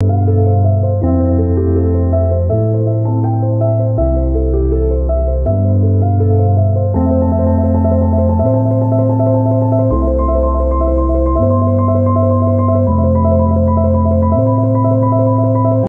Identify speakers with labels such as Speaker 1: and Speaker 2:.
Speaker 1: you.